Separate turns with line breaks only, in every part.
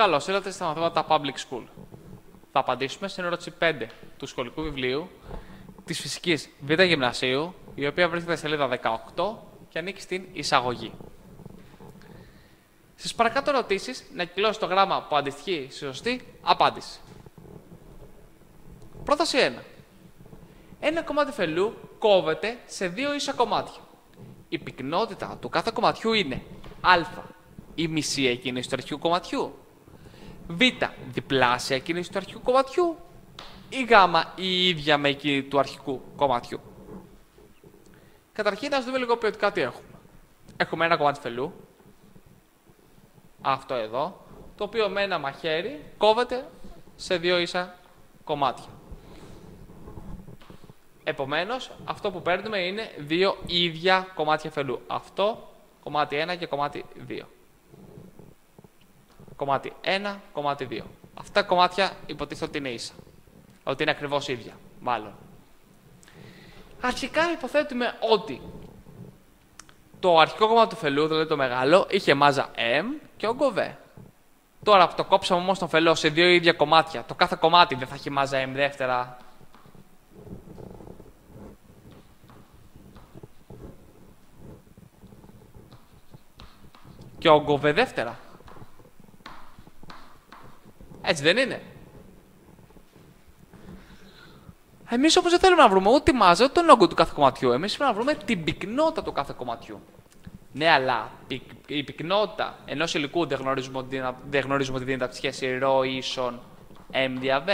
Καλώς ήρθατε στα μαθήματα Public School. Θα απαντήσουμε στην ερώτηση 5 του σχολικού βιβλίου της φυσικής Β' Γυμνασίου, η οποία βρίσκεται στη σελίδα 18 και ανήκει στην εισαγωγή. Στι παρακάτω ερωτήσεις, να κυκλώσει το γράμμα που αντιστοιχεί στη σωστή απάντηση. Πρόταση 1. Ένα κομμάτι φελού κόβεται σε δύο ίσα κομμάτια. Η πυκνότητα του κάθε κομματιού είναι α η μισή εκκίνηση του αρχικού κομματιού, β διπλάσια εκκίνηση του αρχικού κομματιού ή γ η ίδια με εκείνη του αρχικού κομματιού. Καταρχήν, να δούμε λίγο ποιοτικά τι έχουμε. Έχουμε ένα κομμάτι φελού, αυτό εδώ, το οποίο με ένα μαχαίρι κόβεται σε δύο ίσα κομμάτια. Επομένως, αυτό που παίρνουμε είναι δύο ίδια κομμάτια φελού. Αυτό, κομμάτι 1 και κομμάτι 2. Κομμάτι 1, κομμάτι 2. Αυτά τα κομμάτια υποτίθεται ότι είναι ίσα. Ότι είναι ακριβώς ίδια, μάλλον. Αρχικά υποθέτουμε ότι το αρχικό κομμάτι του φελού, δηλαδή το μεγάλο, είχε μάζα M και όγκο V. Τώρα που το κόψαμε όμως τον φελό σε δύο ίδια κομμάτια, το κάθε κομμάτι δεν θα έχει μάζα M δεύτερα. Και όγκο V δεύτερα. Έτσι δεν είναι. Εμείς όμως δεν θέλουμε να βρούμε ούτε τη μάζα ούτε τον όγκο του κάθε κομματιού. Εμείς θέλουμε να βρούμε την πυκνότητα του κάθε κομματιού. Ναι, αλλά η πυκνότητα ενός υλικού δεν γνωρίζουμε ότι, δεν γνωρίζουμε ότι δίνεται από τη σχέση ρ ίσον m δια v.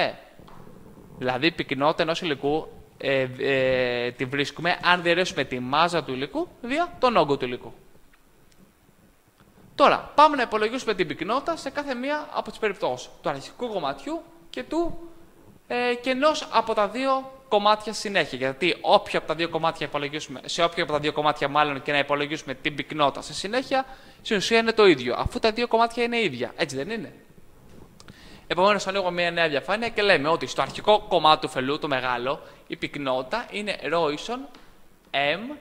Δηλαδή, η πυκνότητα ενός υλικού ε, ε, τη βρίσκουμε αν διαιρέσουμε τη μάζα του υλικού δια τον όγκο του υλικού. Τώρα, πάμε να υπολογίσουμε την πυκνότητα σε κάθε μία από τις περιπτώσεις του αρχικού κομματιού και του ε, και ενός από τα δύο κομμάτια συνέχεια. Γιατί όποιο από τα δύο κομμάτια υπολογίσουμε, σε όποιο από τα δύο κομμάτια μάλλον και να υπολογίσουμε την πυκνότητα σε συνέχεια, στην ουσία είναι το ίδιο. Αφού τα δύο κομμάτια είναι ίδια. Έτσι δεν είναι; Επομένως, ανοίγω μια νέα διαφάνεια και λέμε ότι στο αρχικό κομμάτι του φελού, το μεγάλο, η πυκνότητα είναι ρ ίσον m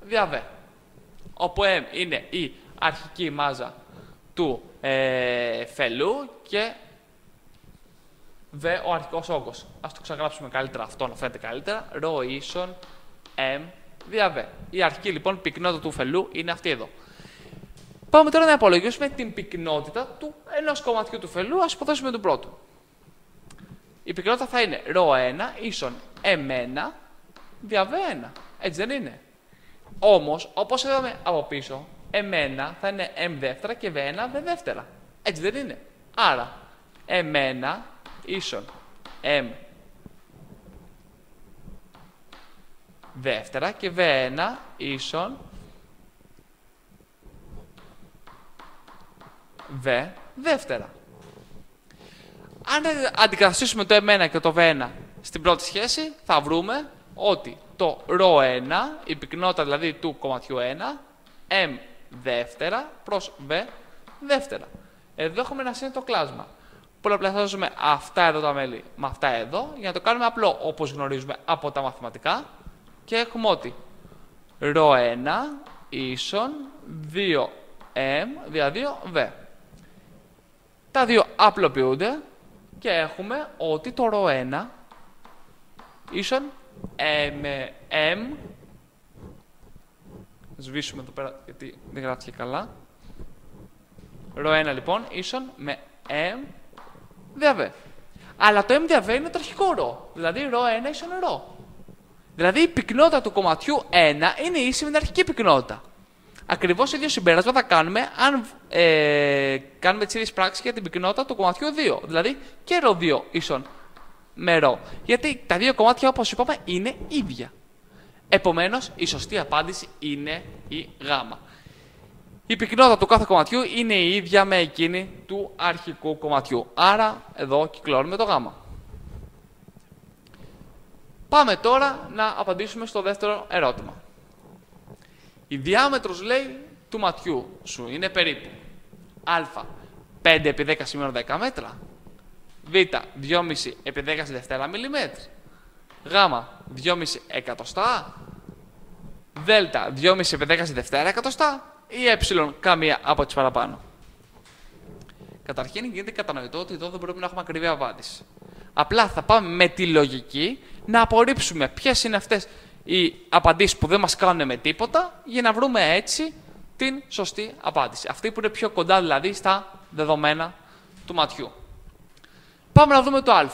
δια v. Όπου m είναι η αρχική μάζα του ε, φελού και Β ο αρχικός όγκος. Α το ξαγράψουμε καλύτερα αυτό να φαίνεται καλύτερα. Ρο ίσον M δια Β. Η αρχική λοιπόν πυκνότητα του φελού είναι αυτή εδώ. Πάμε τώρα να υπολογίσουμε την πυκνότητα του ενός κομματιού του φελού. Α υποθέσουμε τον πρώτο. Η πυκνότητα θα είναι ρ1 ίσον M1 δια V1. Έτσι δεν είναι; Όμως, όπως είδαμε από πίσω, M1 θα είναι M δεύτερα και V1 V δεύτερα. Έτσι δεν είναι. Άρα, M1 ίσον M δεύτερα και V1 ίσον V δεύτερα. Αν αντικαταστήσουμε το M1 και το V1 στην πρώτη σχέση, θα βρούμε ότι το ρ1, η πυκνότητα δηλαδή του κομματιού 1, M δεύτερα προς V δεύτερα. Εδώ έχουμε ένα σύνθετο κλάσμα πολλαπλασιάζουμε αυτά εδώ τα μέλη με αυτά εδώ, για να το κάνουμε απλό όπως γνωρίζουμε από τα μαθηματικά. Και έχουμε ότι ρ1 ίσον 2m δια 2v. Τα δύο απλοποιούνται και έχουμε ότι το ρ1 ίσον m, m σβήσουμε εδώ πέρα γιατί δεν γράφτηκε καλά. Ρ1 λοιπόν ίσον με m διαβέ. Αλλά το M διαβέ είναι το αρχικό ρο. Δηλαδή ρο 1 ίσον ρο. Δηλαδή η πυκνότητα του κομματιού 1 είναι ίση με την αρχική πυκνότητα. Ακριβώς ίδιο συμπέρασμα θα κάνουμε αν ε, κάνουμε τις ίδιες πράξεις για την πυκνότητα του κομματιού 2. Δηλαδή και ρο 2 ίσον με ρο. Γιατί τα δύο κομμάτια, όπως είπαμε, είναι ίδια. Επομένως, η σωστή απάντηση είναι η γάμα. Η πυκνότητα του κάθε κομματιού είναι η ίδια με εκείνη του αρχικού κομματιού. Άρα, εδώ κυκλώνουμε το γάμα. Πάμε τώρα να απαντήσουμε στο δεύτερο ερώτημα. Η διάμετρος, λέει, του ματιού σου είναι περίπου α, 5 επί 10 σημείο 10 μέτρα, β, 2,5 επί 10 δευτέρα μιλιμέτρη, γ, 2,5 εκατοστά, δ, 2,5 επί 10 δευτέρα εκατοστά, ή ε καμία από τις παραπάνω. Καταρχήν γίνεται κατανοητό ότι εδώ δεν μπορούμε να έχουμε ακριβή απάντηση. Απλά θα πάμε με τη λογική να απορρίψουμε ποιες είναι αυτές οι απαντήσεις που δεν μας κάνουν με τίποτα για να βρούμε έτσι την σωστή απάντηση. Αυτή που είναι πιο κοντά δηλαδή στα δεδομένα του ματιού. Πάμε να δούμε το α.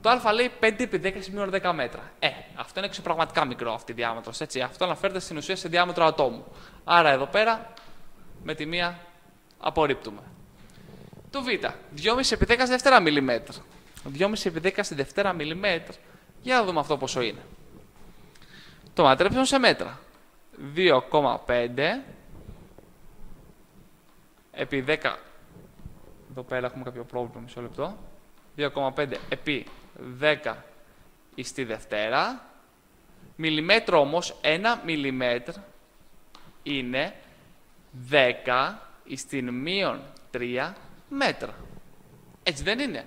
Το α λέει 5 επί 10 σημείων 10 μέτρα. Ε, αυτό είναι εξωπραγματικά μικρό αυτή η διάμετρος. Αυτό αναφέρεται στην ουσία σε διάμετρο ατόμου. Άρα εδώ πέρα με τη μία απορρίπτουμε. Το β. 2,5 επί 10 δευτέρα μιλιμέτρα. 2,5 επί 10 στη δευτέρα μιλιμέτρα. Για να δούμε αυτό πόσο είναι. Το μετρέψουμε σε μέτρα. 2,5 επί 10. Εδώ πέρα έχουμε κάποιο πρόβλημα, μισό λεπτό. 2,5 επί 10 στη Δευτέρα. Μιλιμέτρο όμως, 1 μιλιμέτρ είναι 10 στην μείον 3 μέτρα. Έτσι δεν είναι.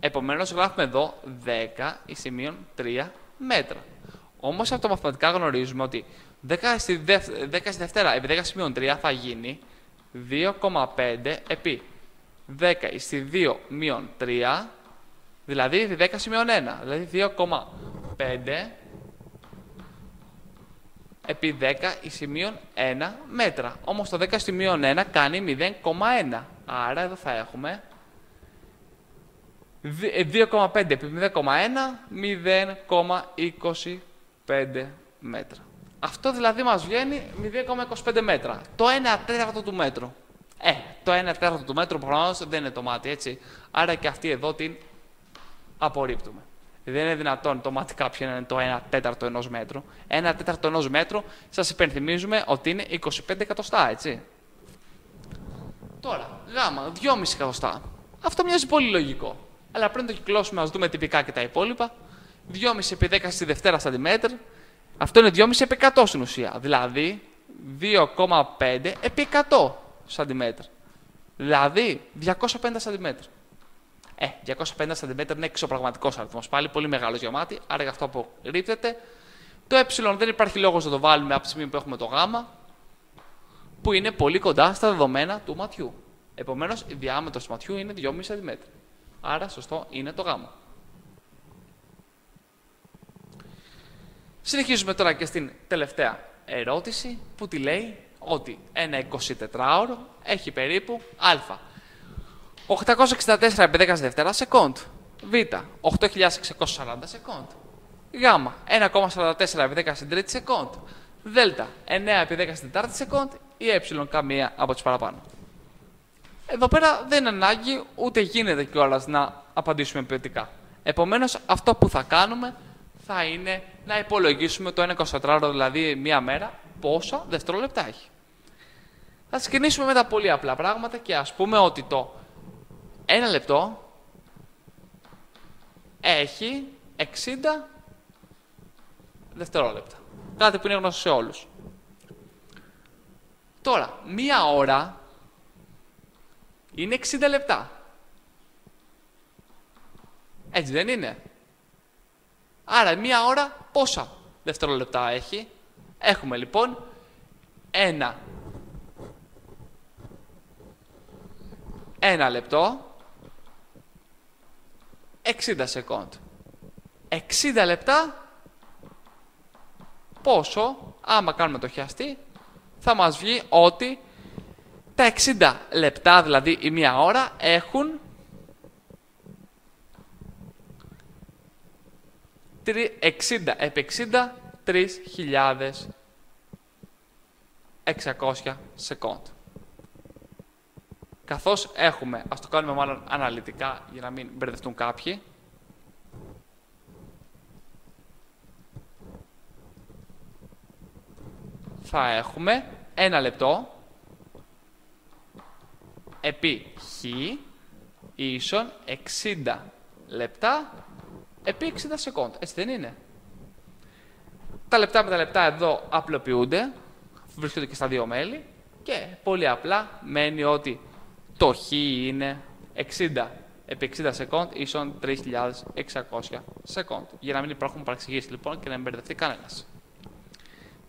Επομένως γράφουμε εδώ 10 στη μείον 3 μέτρα. Όμως από τα μαθηματικά γνωρίζουμε ότι 10 στη, δεύτερα, 10 στη Δευτέρα επί 10 σημείων 3 θα γίνει 2,5 επί 10 στη 2 μείον 3 Δηλαδή 10 σημείων 1. Δηλαδή 2,5 επί 10 εις σημείων 1 μέτρα. Όμως το 10 σημείων 1 κάνει 0,1. Άρα εδώ θα έχουμε 2,5 ε, επί 0,1, 0,25 μέτρα. Αυτό δηλαδή μας βγαίνει 0,25 μέτρα. Το 1 τέταρτο του μέτρου. Ε, το 1 τέταρτο του μέτρου προφανώς δεν είναι το μάτι, έτσι. Άρα και αυτή εδώ την απορρίπτουμε. Δεν είναι δυνατόν το μάτι κάποιου να είναι το 1 τέταρτο ενός μέτρου. 1 τέταρτο ενός μέτρου, σας υπενθυμίζουμε ότι είναι 25 εκατοστά, έτσι. Τώρα, γάμα, 2,5 εκατοστά. Αυτό μοιάζει πολύ λογικό. Αλλά πριν το κυκλώσουμε, ας δούμε τυπικά και τα υπόλοιπα. 2,5 επί 10 στη Δευτέρα σαντιμέτρ. Αυτό είναι 2,5 επί 100 στην ουσία. Δηλαδή 2,5 επί 100 σαντιμέτρ. Δηλαδή 250 σαντιμέτρ. Ε, 250 cm είναι εξωπραγματικός αριθμός. Πάλι πολύ μεγάλος γεμάτι, άρα γι' αυτό απορρίπτεται. Το ε δεν υπάρχει λόγος να το βάλουμε από τη στιγμή που έχουμε το γ, που είναι πολύ κοντά στα δεδομένα του ματιού. Επομένως, η διάμετρος του ματιού είναι 2,5 cm. Άρα, σωστό είναι το γ. Συνεχίζουμε τώρα και στην τελευταία ερώτηση που τη λέει ότι ένα 24ωρο έχει περίπου α 864 επί 10 Δευτέρα σεκόντ. Β. 8640 σεκόντ. Γ. 1,44 επί 10 στην τρίτη σεκόντ. Δ. 9 επί 10 στην τετάρτη σεκόντ. Ή ε καμία από τις παραπάνω. Εδώ πέρα δεν είναι ανάγκη ούτε γίνεται κιόλας να απαντήσουμε ποιοτικά. Επομένως, αυτό που θα κάνουμε θα είναι να υπολογίσουμε το 1,24 δηλαδή μία μέρα πόσα δευτερόλεπτα έχει. Θα ξεκινήσουμε με τα πολύ απλά πράγματα και ας πούμε ότι το ένα λεπτό έχει 60 δευτερόλεπτα. Κάτι που είναι γνωστό σε όλους. Τώρα, μία ώρα είναι 60 λεπτά. Έτσι δεν είναι; Άρα μία ώρα πόσα δευτερόλεπτα έχει; Έχουμε λοιπόν ένα, ένα λεπτό. 60 σεκόντ. 60 λεπτά. Πόσο, άμα κάνουμε το χιαστή, θα μας βγει ότι τα 60 λεπτά, δηλαδή η μία ώρα, έχουν 60 επί 60, 3.600 σεκόντ καθώς έχουμε, ας το κάνουμε μάλλον αναλυτικά για να μην μπερδευτούν κάποιοι, θα έχουμε ένα λεπτό επί χ ίσον 60 λεπτά επί 60 σεκόντ. Έτσι δεν είναι; Τα λεπτά με τα λεπτά εδώ απλοποιούνται, βρίσκονται και στα δύο μέλη και πολύ απλά μένει ότι το χ είναι 60 επί 60 σεκόντ ίσον 3.600 σεκόντ. Για να μην υπάρχουν παραξηγήσεις λοιπόν και να μην μπερδευτεί κανένας.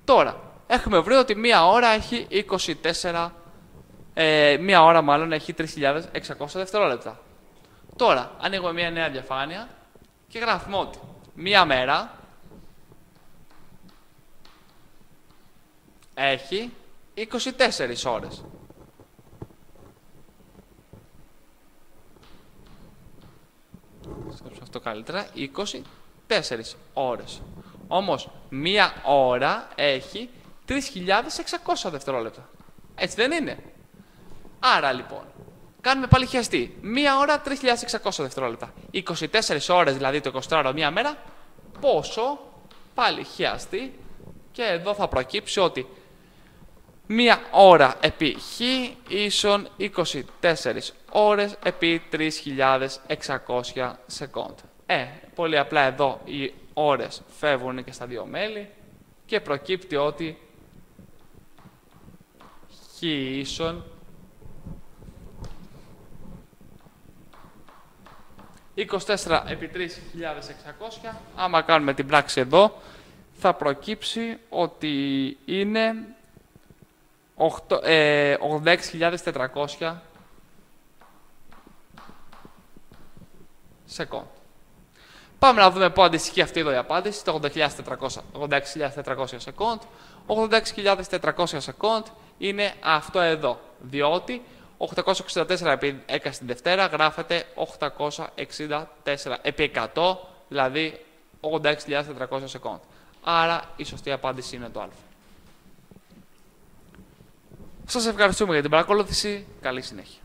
Τώρα, έχουμε βρει ότι μία ώρα έχει 24 ε, μία ώρα μάλλον έχει 3.600 δευτερόλεπτα. Τώρα, ανοίγουμε μία νέα διαφάνεια και γράφουμε ότι μία μέρα έχει 24 ώρες. Αυτό καλύτερα. 24 ώρες. Όμως, μία ώρα έχει 3.600 δευτερόλεπτα. Έτσι δεν είναι; Άρα λοιπόν, κάνουμε πάλι χιαστή. Μία ώρα 3.600 δευτερόλεπτα. 24 ώρες δηλαδή το 24ωρο μία μέρα, πόσο πάλι χιαστή. Και εδώ θα προκύψει ότι μία ώρα επί χ ίσον 24 ώρες επί 3.600 σεκόντ. Ε, πολύ απλά εδώ οι ώρες φεύγουν και στα δύο μέλη και προκύπτει ότι χ ίσον 24 επί 3.600, άμα κάνουμε την πράξη εδώ, θα προκύψει ότι είναι 86.400 ε, σεκόντ. Πάμε να δούμε πού αντιστοιχεί αυτή εδώ η απάντηση, το 86.400 σεκόντ. 86.400 σεκόντ είναι αυτό εδώ, διότι 864 επί 10 στην Δευτέρα γράφεται 864 επί 100, δηλαδή 86.400 σεκόντ. Άρα η σωστή απάντηση είναι το α. Σας ευχαριστούμε για την παρακολούθηση. Καλή συνέχεια.